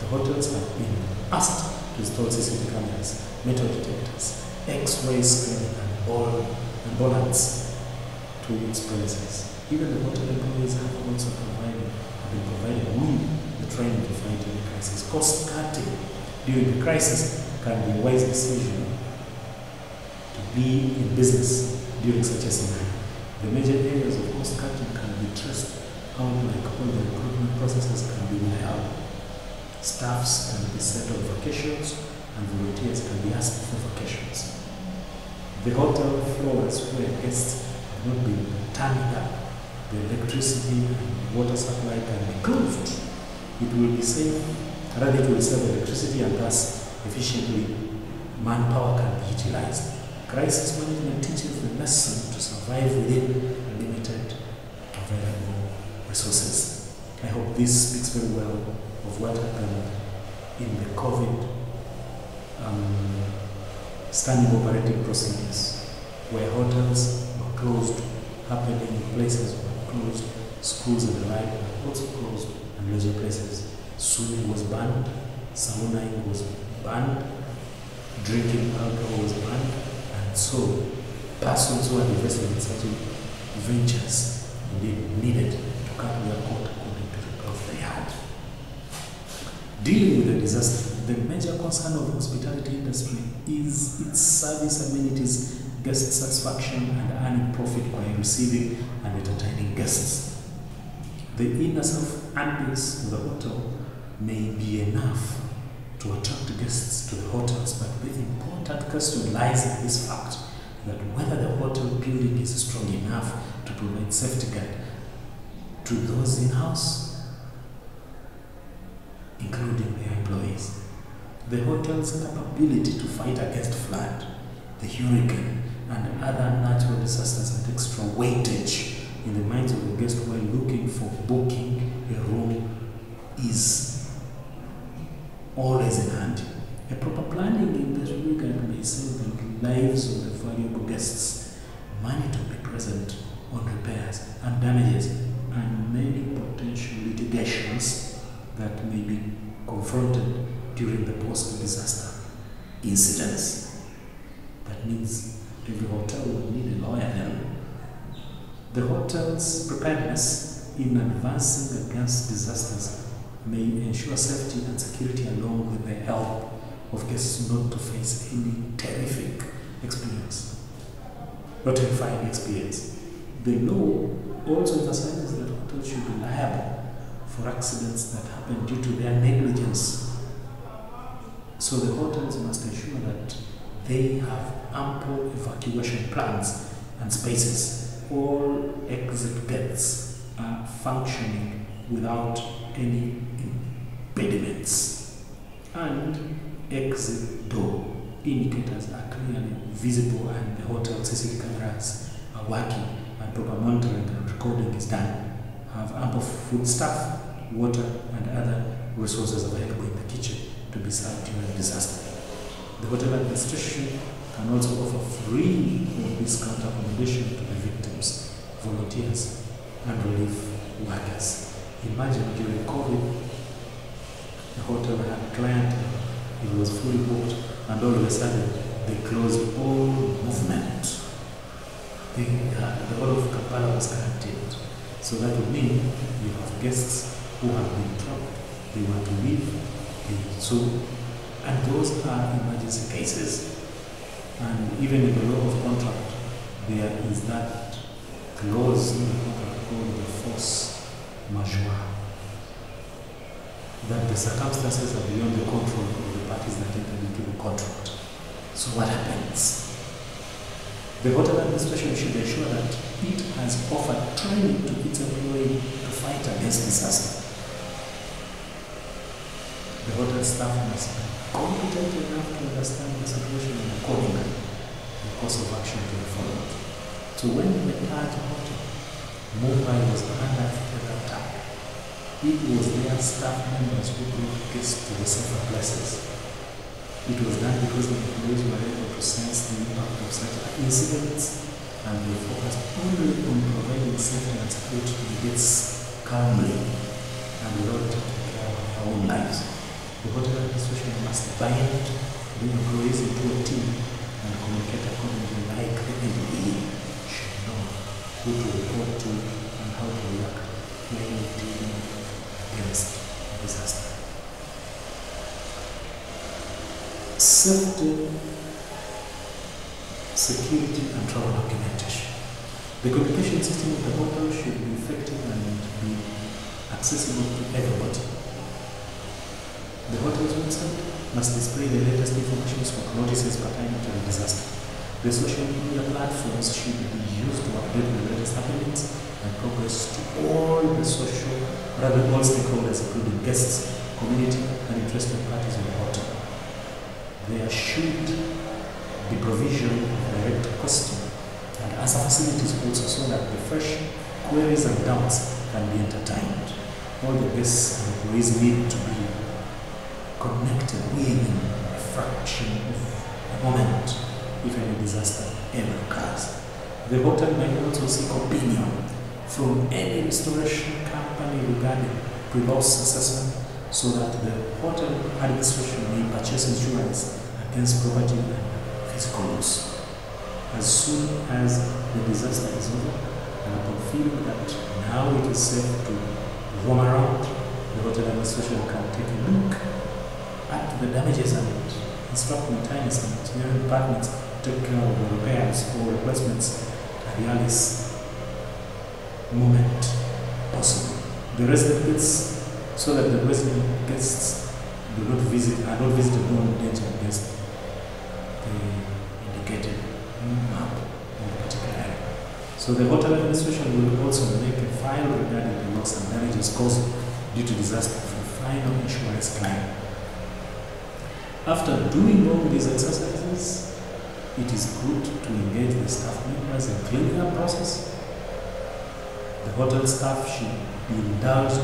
The hotels have been asked install CCTV cameras, metal detectors, X-ray screening, and all and bollards to its premises. Even the hotel employees have also provided have been provided with the training to fight any crisis. Cost cutting during the crisis can be a wise decision to be in business during such a scenario. The major areas of cost cutting can be traced out like all the recruitment processes can be reliable. Staffs can be set on vacations and volunteers can be asked for vacations. The hotel floors where guests have not been turning up, the electricity and water supply can be closed. It will be safe, rather it will save electricity and thus efficiently manpower can be utilized. Crisis management teaches the lesson to survive within limited available resources. I hope this speaks very well of what happened in the COVID um, standing operating procedures, where hotels were closed, happening places were closed, schools and the like were also closed, and leisure places. Swimming was banned, saunaing was banned, drinking alcohol was banned, and so persons who had invested in such ventures needed to cut their coat according to the cloth they had. Dealing with a disaster, the major concern of the hospitality industry is its service amenities, guest satisfaction, and earning profit by receiving and entertaining guests. The inner self ambience of the hotel may be enough to attract guests to the hotels, but the important question lies in this fact that whether the hotel building is strong enough to provide safety guard to those in house including their employees. The hotel's capability to fight against flood, the hurricane, and other natural disasters at extra weightage in the minds of the guest while looking for booking a room is always in hand. A proper planning in this regard may save the lives of the valuable guests, money to be present on repairs and damages, and many potential litigations that may be confronted during the post-disaster incidents. That means every hotel will need a lawyer then. The hotel's preparedness in advancing against disasters may ensure safety and security along with the help of guests not to face any terrific experience or terrifying experience. The law also emphasizes that hotels should be liable for accidents that happen due to their negligence. So the hotels must ensure that they have ample evacuation plans and spaces. All exit gates are functioning without any impediments. And exit door indicators are clearly visible and the hotel CCTV cameras are working and proper monitoring and recording is done. Have ample food staff, water and other resources available in the kitchen to be served during disaster. The hotel administration can also offer free or discount accommodation to the victims, volunteers and relief workers. Imagine during COVID, the hotel had a client, it was fully booked, and all of a sudden they closed all movement. They, uh, the whole of Kampala was quarantined. So that would mean you have guests who have been trapped. They want to leave. They, so, and those are emergency cases. And even in the law of contract, there is that clause in the contract called the force majeure. That the circumstances are beyond the control of the parties that entered into the contract. So what happens? The hotel administration should ensure that it has offered training to its employee to fight against disaster. The hotel staff must be competent enough to understand the situation and accordingly the course of action to be followed. So when the Taj Hotel Mumbai was under threat attack, it was their staff members who brought guests to the safer places. It was done because the employees were able to sense the impact of such incidents and they focused only on providing safety and security to the guests calmly and without taking care of their own lives. The hotel administration must bind the employees into a team and communicate accordingly like the employee should know who to report to and how to react when dealing against disaster. Safety, security, and travel documentation. The communication system of the hotel should be effective and be accessible to everybody. The hotel's website must display the latest information for notices pertaining to the disaster. The social media platforms should be used to update the latest happenings and progress to all the social, rather all stakeholders, including guests, community, and interested parties in the hotel. There should be provision of direct costing and answer facilities also so that the fresh queries and doubts can be entertained. All the and employees need to be connected within a fraction of a moment if any disaster ever occurs. The hotel may also seek opinion from any restoration company regarding pre-loss assessment so that the hotel administration may purchase insurance against property physical. As soon as the disaster is over and upon feeling that now it is safe to roam around, the hotel administration can take a look at the damages and instruct maintenance and engineering departments to take care of the repairs or replacements at the earliest moment possible. The resident gets so that the resident guests do not visit are not visited known danger against the map the particular area. So the hotel administration will also make a file regarding the loss and damages caused due to disaster for final insurance claim. After doing all these exercises, it is good to engage the staff members in cleaning up process. The hotel staff should be indulged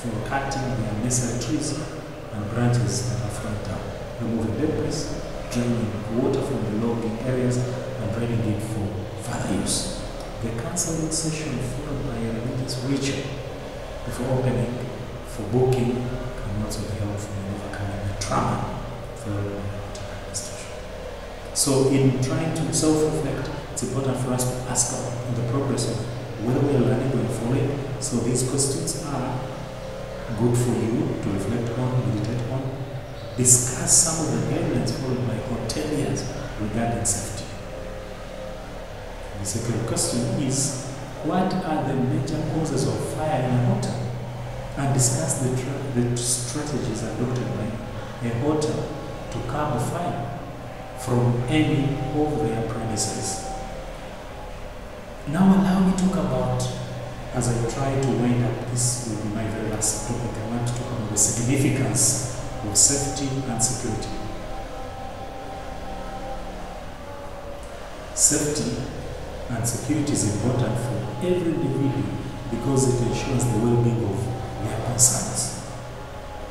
for cutting the unnecessary trees and branches that are flanked down, removing debris, draining water from the logging areas, and draining it for further use. The counseling session followed by a religious ritual before opening for booking can also be helpful in overcoming the trauma followed by administration. So, in trying to self-reflect, it's important for us to ask about the progress of whether we are learning or following. So, these questions are good for you to reflect on, meditate on, discuss some of the guidelines followed by hoteliers regarding safety. The second question is what are the major causes of fire in a hotel? And discuss the, the strategies adopted by a hotel to curb fire from any of their premises. Now, allow me to talk about, as I try to wind up, this will be my very last topic. I want to talk about the significance of safety and security. Safety and security is important for every individual because it ensures the well being of their concerns.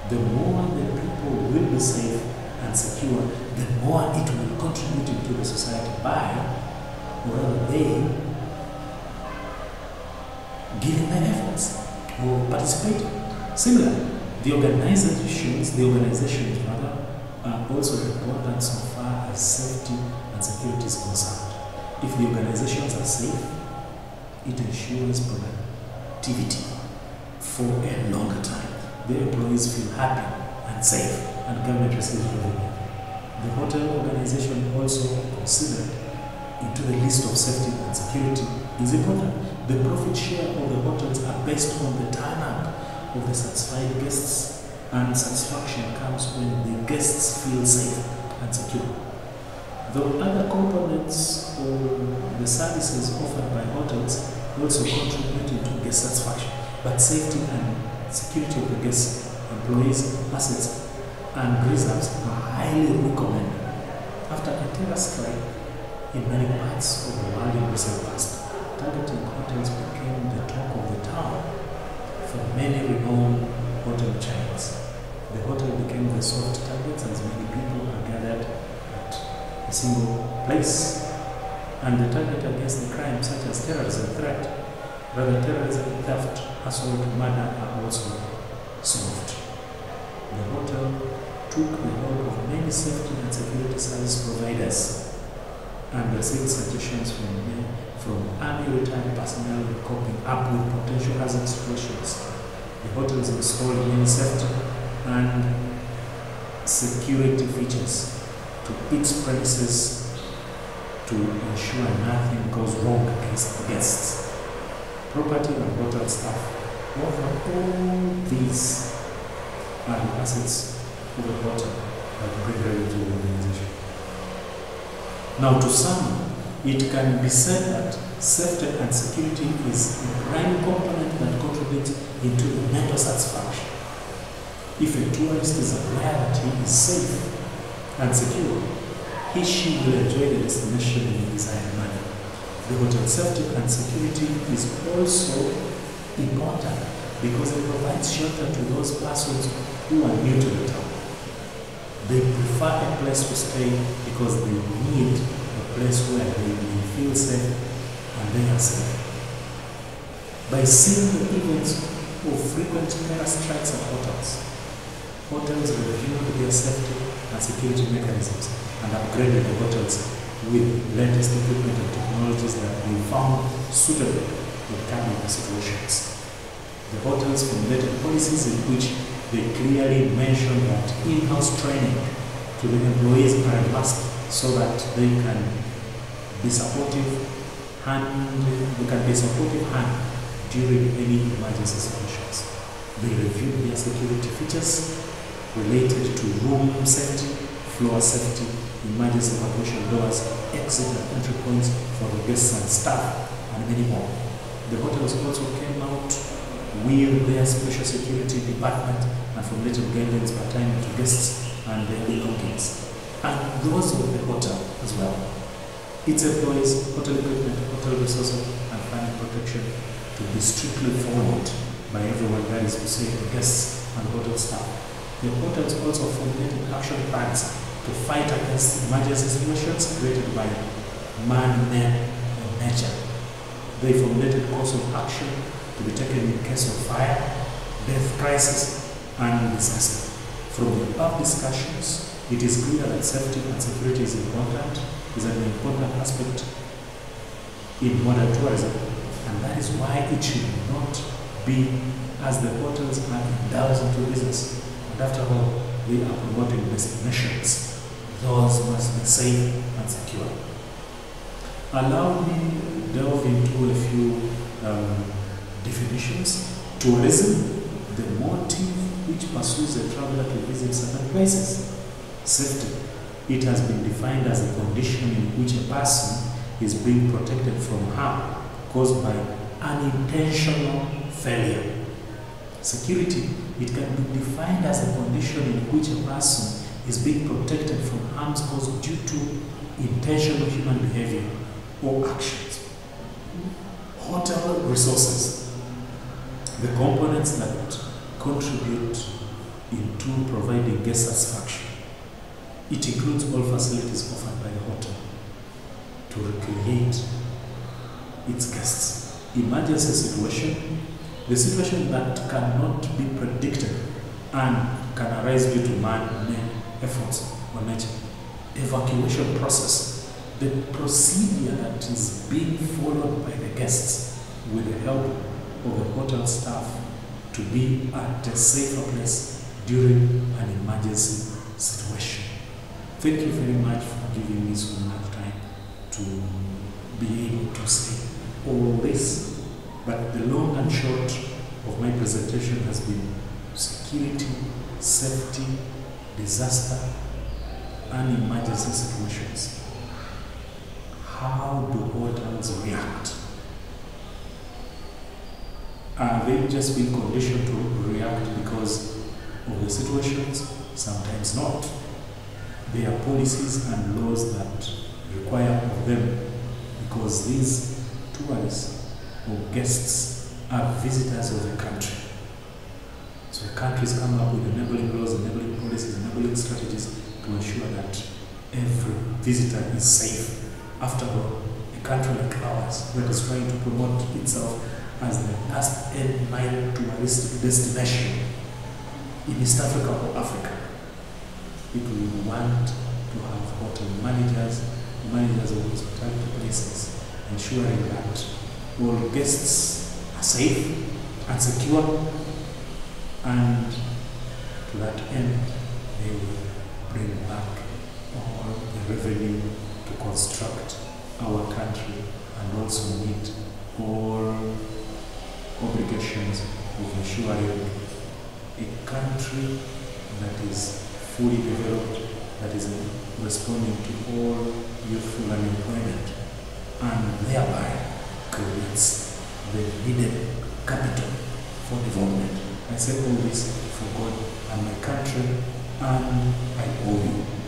The more the people will be safe and secure, the more it will contribute to the society by, rather, they giving their efforts or participating. Similarly, the organizations, the organizations rather, are also important so far uh, as safety and security is concerned. If the organizations are safe, it ensures productivity for a longer time. The employees feel happy and safe, and government receives revenue. The hotel organization also considered into the list of safety and security is important. The profit share of the hotels are based on the turn up of the satisfied guests, and satisfaction comes when the guests feel safe and secure. Though other components of the services offered by hotels also contribute to guest satisfaction, but safety and security of the guests, employees, assets, and reserves are highly recommended. After a terror strike in many parts of the world in recent past, targeting hotels became the talk of the town for many renowned hotel chains. The hotel became the soft targets as many people are gathered at a single place. And the target against the crime such as terrorism threat, rather terrorism, theft, assault, murder are also solved. The hotel took the help of many safety and security service providers and received suggestions from them from army retired personnel coping up with potential hazard situations. The hotels installed many safety and security features to its premises to ensure nothing goes wrong against guests. Property and hotel staff. Over all these are the assets of the hotel that bring revenue to the organization. Now, to some, it can be said that safety and security is a prime component that contributes into the mental satisfaction. If a tourist is aware that he is safe and secure, he she will enjoy the destination in a desired manner. The hotel safety and security is also important because it provides shelter to those persons who are new to the town. They prefer a place to stay because they need place where they will feel safe and they are safe. By seeing the events of frequent terror strikes at hotels, hotels reviewed their safety and security mechanisms and upgraded the hotels with latest equipment and technologies that they found suitable for current situations. The hotels formulated policies in which they clearly mention that in-house training to the employees are must so that they can be supportive hand, they can be a supportive hand during any emergency situations. They reviewed their security features related to room safety, floor safety, emergency evacuation doors, exit and entry points for the guests and staff, and many more. The hotels also came out with their special security department and formulated guidelines pertaining to guests and their belongings, and those of the hotel as well. Its employees, hotel equipment, hotel resources, and family protection to be strictly followed by everyone, that is to say, the guests and hotel staff. The hotels also formulated action plans to fight against emergency situations created by man-made nature. They formulated course of action to be taken in case of fire, death crisis, and disaster. From the above discussions, it is clear that safety and security is important, is an important aspect in modern tourism, and that is why it should not be as the hotels are indulged into business. And after all, they are promoting destinations. Those must be safe and secure. Allow me to delve into a few um, definitions. Tourism, the motive which pursues a traveler to visit certain places. Safety, it has been defined as a condition in which a person is being protected from harm caused by unintentional failure. Security, it can be defined as a condition in which a person is being protected from harms caused due to intentional human behavior or actions. Hotel resources, the components that contribute into providing guest satisfaction. It includes all facilities offered by the hotel to recreate its guests. Emergency situation, the situation that cannot be predicted and can arise due to man-made efforts or nature. Evacuation process, the procedure that is being followed by the guests with the help of the hotel staff to be at a safer place during an emergency situation. Thank you very much for giving me so much time to be able to say all this. But the long and short of my presentation has been security, safety, disaster, and emergency situations. How do hotels react? Are they just being conditioned to react because of the situations? Sometimes not. There are policies and laws that require of them because these tourists or guests are visitors of the country. So the coming up with enabling laws, enabling policies, enabling strategies to ensure that every visitor is safe. After all, a country like ours that is trying to promote itself as the last end mile touristic destination in East Africa or Africa, people will want to have hotel managers, managers of hospitality places, ensuring that all guests are safe and secure, and to that end, they will bring back all the revenue to construct our country and also meet all obligations of ensuring a country that is fully developed, that is responding to all youthful unemployment, and thereby creates the needed capital for development. I say all this for God and my country, and I owe you.